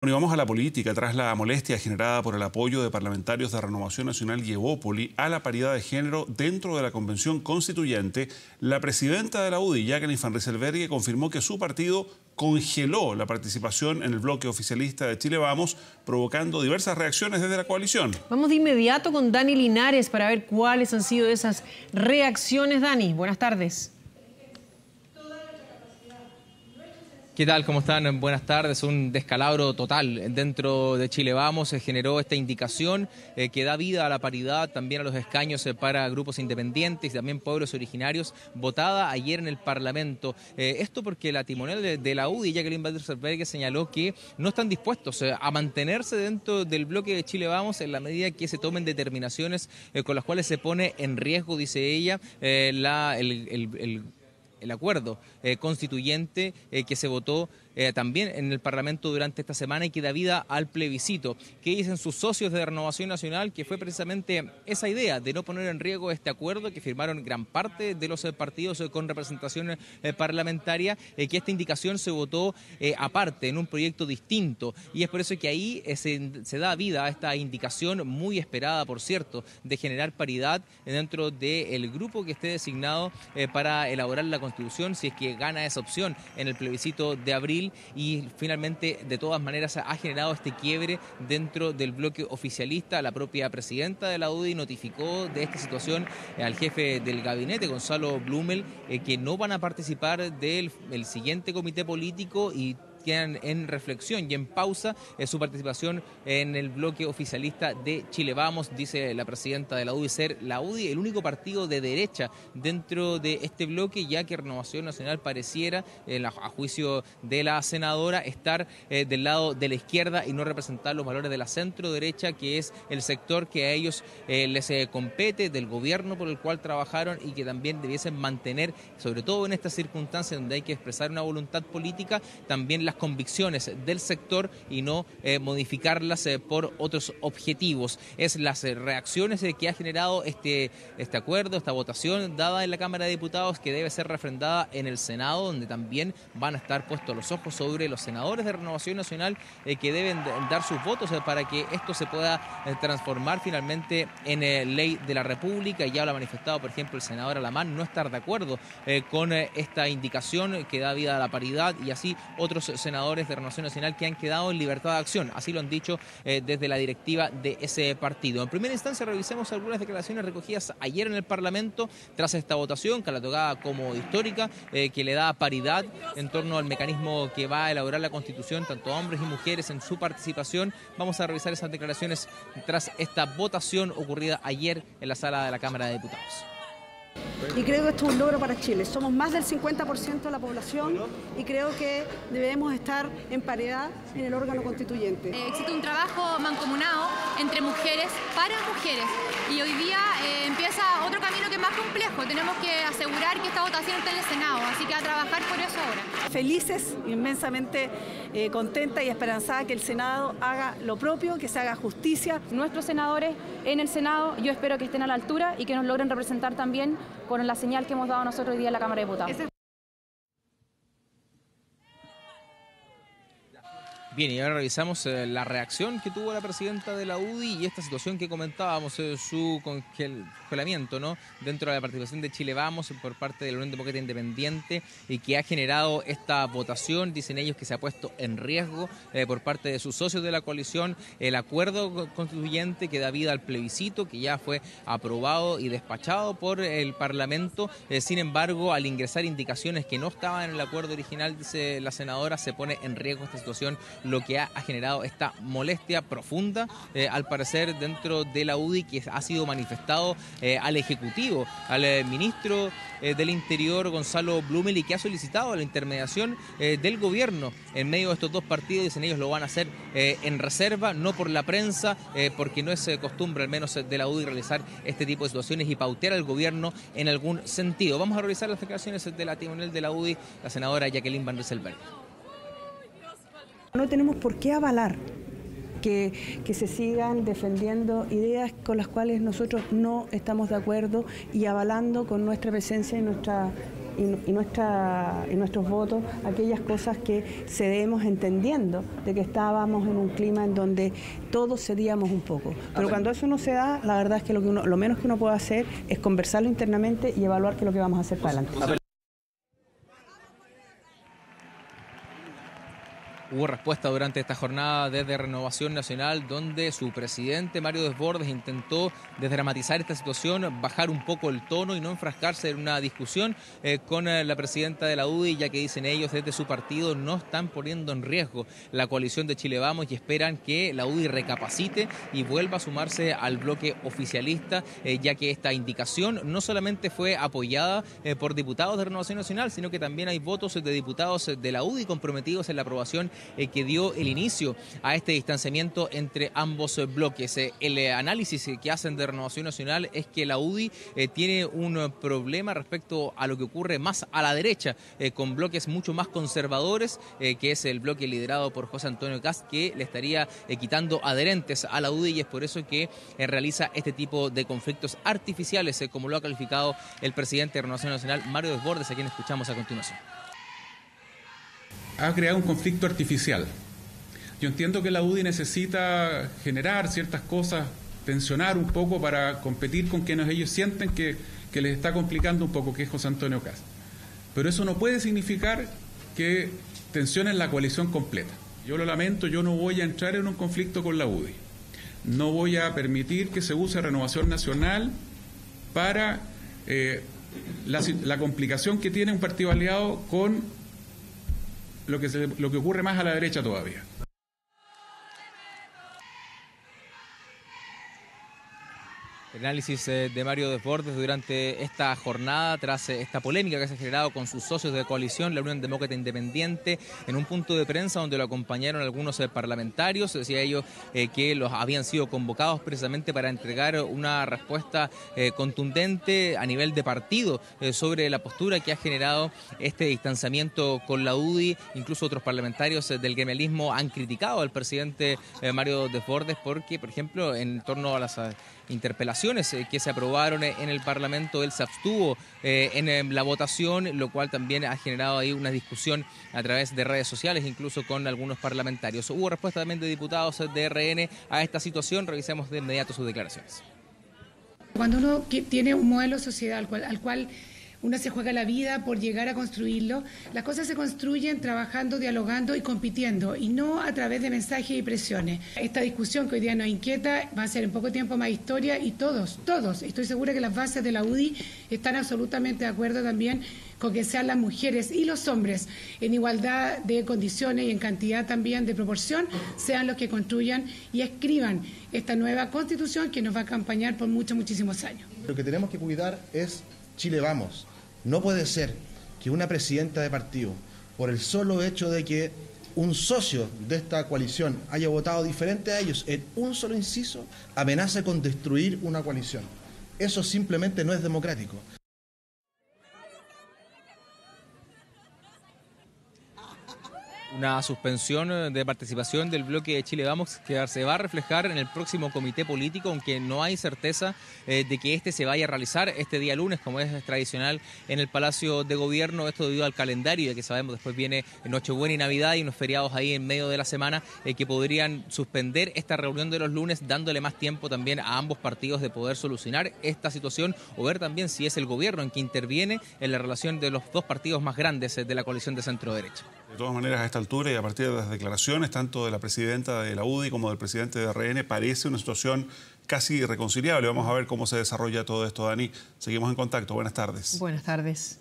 Bueno, y vamos a la política. Tras la molestia generada por el apoyo de parlamentarios de Renovación Nacional y Evópoli a la paridad de género dentro de la Convención Constituyente, la presidenta de la UDI, Jacqueline Van Rieselberghe, confirmó que su partido congeló la participación en el bloque oficialista de Chile Vamos, provocando diversas reacciones desde la coalición. Vamos de inmediato con Dani Linares para ver cuáles han sido esas reacciones. Dani, buenas tardes. ¿Qué tal? ¿Cómo están? Buenas tardes. Un descalabro total dentro de Chile Vamos. Se generó esta indicación eh, que da vida a la paridad, también a los escaños eh, para grupos independientes y también pueblos originarios, votada ayer en el Parlamento. Eh, esto porque la timonel de, la UDI, Jacqueline Vanderselberg, señaló que no están dispuestos a mantenerse dentro del bloque de Chile Vamos en la medida que se tomen determinaciones con las cuales se pone en riesgo, dice ella, la, el el acuerdo eh, constituyente eh, que se votó eh, también en el Parlamento durante esta semana y que da vida al plebiscito. ¿Qué dicen sus socios de Renovación Nacional? Que fue precisamente esa idea de no poner en riesgo este acuerdo que firmaron gran parte de los partidos con representación parlamentaria, que esta indicación se votó aparte, en un proyecto distinto. Y es por eso que ahí se, se da vida a esta indicación muy esperada, por cierto, de generar paridad dentro del grupo que esté designado para elaborar la Constitución si es que gana esa opción en el plebiscito de abril y finalmente de todas maneras ha generado este quiebre dentro del bloque oficialista. La propia presidenta de la UDI notificó de esta situación al jefe del gabinete, Gonzalo Blumel, eh, que no van a participar del siguiente comité político y quedan en reflexión y en pausa su participación en el bloque oficialista de Chile Vamos, dice la presidenta de la UDI, ser la UDI el único partido de derecha dentro de este bloque, ya que Renovación Nacional pareciera, a juicio de la senadora, estar eh, del lado de la izquierda y no representar los valores de la centro derecha, que es el sector que a ellos eh, les eh, compete, del gobierno por el cual trabajaron y que también debiesen mantener, sobre todo en estas circunstancias donde hay que expresar una voluntad política, también las convicciones del sector y no eh, modificarlas eh, por otros objetivos. Es las eh, reacciones que ha generado este, este acuerdo, esta votación dada en la Cámara de Diputados que debe ser refrendada en el Senado, donde también van a estar puestos los ojos sobre los senadores de Renovación Nacional que deben dar sus votos para que esto se pueda transformar finalmente en ley de la República. Ya lo ha manifestado, por ejemplo, el senador Alamán, no estar de acuerdo con esta indicación que da vida a la paridad y así otros senadores de Renovación Nacional que han quedado en libertad de acción. Así lo han dicho eh, desde la directiva de ese partido. En primera instancia, revisemos algunas declaraciones recogidas ayer en el Parlamento tras esta votación, catalogada como histórica, eh, que le da paridad en torno al mecanismo que va a elaborar la Constitución, tanto hombres y mujeres en su participación. Vamos a revisar esas declaraciones tras esta votación ocurrida ayer en la sala de la Cámara de Diputados y creo que esto es un logro para Chile. Somos más del 50% de la población y creo que debemos estar en paridad en el órgano constituyente. Eh, existe un trabajo mancomunado entre mujeres para mujeres y hoy día eh, empieza otro camino que es más complejo. Tenemos que asegurar que esta votación esté en el Senado, así que a trabajar por eso ahora. Felices, inmensamente eh, contenta y esperanzada que el Senado haga lo propio, que se haga justicia. Nuestros senadores en el Senado, yo espero que estén a la altura y que nos logren representar también con la señal que hemos dado nosotros hoy día en la Cámara de Diputados. Bien, y ahora revisamos eh, la reacción que tuvo la presidenta de la UDI y esta situación que comentábamos, eh, su congelamiento ¿no? dentro de la participación de Chile Vamos por parte de la Unión Democrática Independiente y que ha generado esta votación, dicen ellos que se ha puesto en riesgo eh, por parte de sus socios de la coalición el acuerdo constituyente que da vida al plebiscito que ya fue aprobado y despachado por el Parlamento. sin embargo, al ingresar indicaciones que no estaban en el acuerdo original, dice la senadora, se pone en riesgo esta situación lo que ha, generado esta molestia profunda, eh, al parecer, dentro de la UDI, que ha sido manifestado eh, al Ejecutivo, al eh, ministro del Interior, Gonzalo Blumel, y que ha solicitado la intermediación del gobierno en medio de estos dos partidos. Dicen ellos lo van a hacer en reserva, no por la prensa, porque no es costumbre, al menos de la UDI, realizar este tipo de situaciones y pautear al gobierno en algún sentido. Vamos a revisar las declaraciones de la timonel de la UDI, la senadora Jacqueline Van Rieselberg. No tenemos por qué avalar que, se sigan defendiendo ideas con las cuales nosotros no estamos de acuerdo y avalando con nuestra presencia y nuestra y, nuestra, y nuestros votos aquellas cosas que cedemos entendiendo de que estábamos en un clima en donde todos cedíamos un poco. Pero cuando eso no se da, la verdad es que lo, que lo menos que uno puede hacer es conversarlo internamente y evaluar qué es lo que vamos a hacer para adelante. Hubo respuesta durante esta jornada desde Renovación Nacional, donde su presidente Mario Desbordes intentó desdramatizar esta situación, bajar un poco el tono y no enfrascarse en una discusión eh, con eh, la presidenta de la UDI, ya que dicen ellos desde su partido no están poniendo en riesgo la coalición de Chile Vamos y esperan que la UDI recapacite y vuelva a sumarse al bloque oficialista, eh, ya que esta indicación no solamente fue apoyada por diputados de Renovación Nacional, sino que también hay votos de diputados de la UDI comprometidos en la aprobación eh, que dio el inicio a este distanciamiento entre ambos bloques. Eh, el eh, análisis que hacen de Renovación Nacional es que la UDI tiene un problema respecto a lo que ocurre más a la derecha, con bloques mucho más conservadores, que es el bloque liderado por José Antonio Cast, que le estaría quitando adherentes a la UDI y es por eso que realiza este tipo de conflictos artificiales, como lo ha calificado el presidente de Renovación Nacional, Mario Desbordes, a quien escuchamos a continuación ha creado un conflicto artificial. Yo entiendo que la UDI necesita generar ciertas cosas, tensionar un poco para competir con quienes ellos sienten que, les está complicando un poco, que es José Antonio Cast. Pero eso no puede significar que tensionen la coalición completa. Yo lo lamento, yo no voy a entrar en un conflicto con la UDI. No voy a permitir que se use renovación nacional para eh, la complicación que tiene un partido aliado con lo que, lo que ocurre más a la derecha todavía. Análisis eh, de Mario Desbordes durante esta jornada, tras eh, esta polémica que se ha generado con sus socios de coalición, la Unión Demócrata Independiente, en un punto de prensa donde lo acompañaron algunos eh, parlamentarios. Decía ellos que los habían sido convocados precisamente para entregar una respuesta contundente a nivel de partido sobre la postura que ha generado este distanciamiento con la UDI. Incluso otros parlamentarios del gremialismo han criticado al presidente Mario Desbordes porque, por ejemplo, en torno a las interpelaciones eh, que se aprobaron eh, en el Parlamento, él se abstuvo eh, en la votación, lo cual también ha generado ahí una discusión a través de redes sociales, incluso con algunos parlamentarios. Hubo respuesta también de diputados de RN a esta situación, revisemos de inmediato sus declaraciones. Cuando uno tiene un modelo social al cual, al cual uno se juega la vida por llegar a construirlo. Las cosas se construyen trabajando, dialogando y compitiendo, y no a través de mensajes y presiones. Esta discusión que hoy día nos inquieta va a ser en poco tiempo más historia y todos, todos, estoy segura que las bases de la UDI están absolutamente de acuerdo también con que sean las mujeres y los hombres en igualdad de condiciones y en cantidad también de proporción, sean los que construyan y escriban esta nueva constitución que nos va a acompañar por muchos, muchísimos años. Lo que tenemos que cuidar es Chile Vamos. No puede ser que una presidenta de partido, por el solo hecho de que un socio de esta coalición haya votado diferente a ellos en un solo inciso, amenace con destruir una coalición. Eso simplemente no es democrático. Una suspensión eh, de participación del bloque de Chile Vamos que se va a reflejar en el próximo comité político, aunque no hay certeza eh, de que este se vaya a realizar este día lunes, como es tradicional en el Palacio de Gobierno, esto debido al calendario, ya que sabemos después viene Nochebuena y Navidad y unos feriados ahí en medio de la semana eh, que podrían suspender esta reunión de los lunes, dándole más tiempo también a ambos partidos de poder solucionar esta situación o ver también si es el gobierno en que interviene en la relación de los dos partidos más grandes de la coalición de centro derecha. De todas maneras, a esta altura y a partir de las declaraciones, tanto de la presidenta de la UDI como del presidente de RN, parece una situación casi irreconciliable. Vamos a ver cómo se desarrolla todo esto, Dani. Seguimos en contacto. Buenas tardes. Buenas tardes.